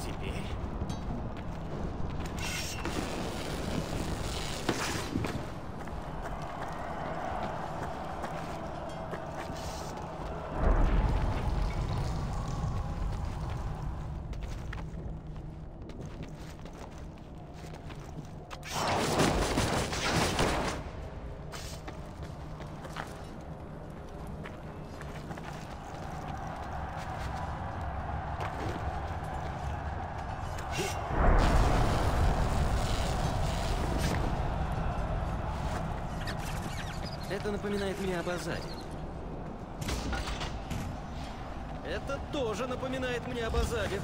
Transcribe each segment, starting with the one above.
TP Это напоминает мне об Азаре. Это тоже напоминает мне об Азаре.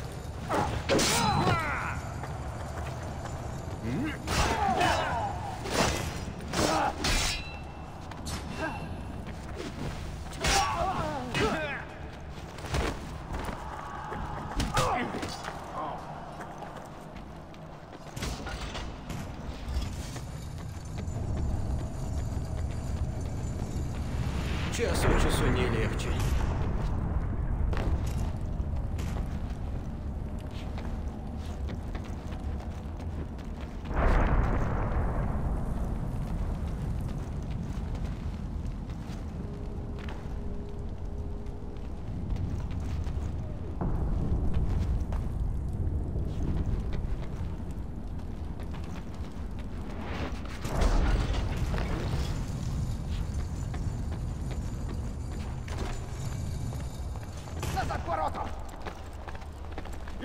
Час от часу не легче.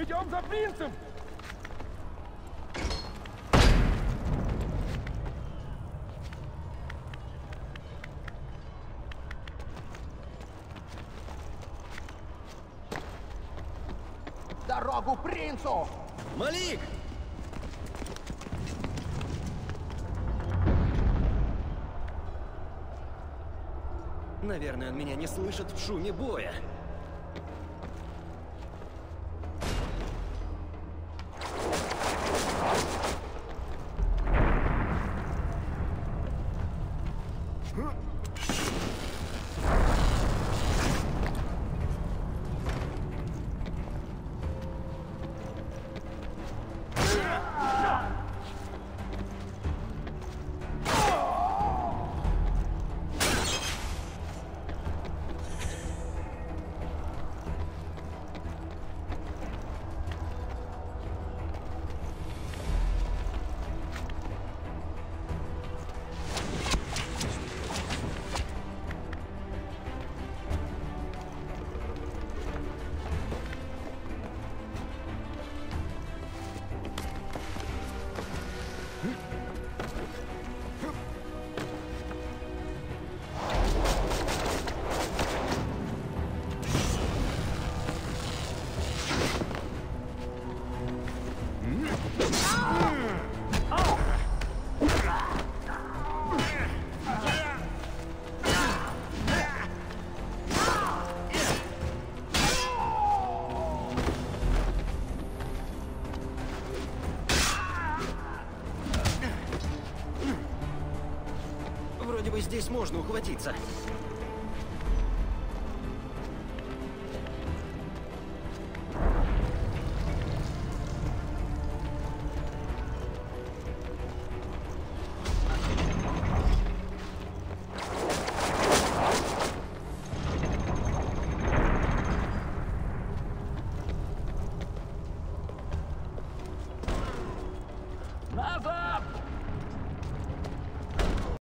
Идем за принцем! Дорогу принцу! Малик! Наверное, он меня не слышит в шуме боя. Вроде бы здесь можно ухватиться.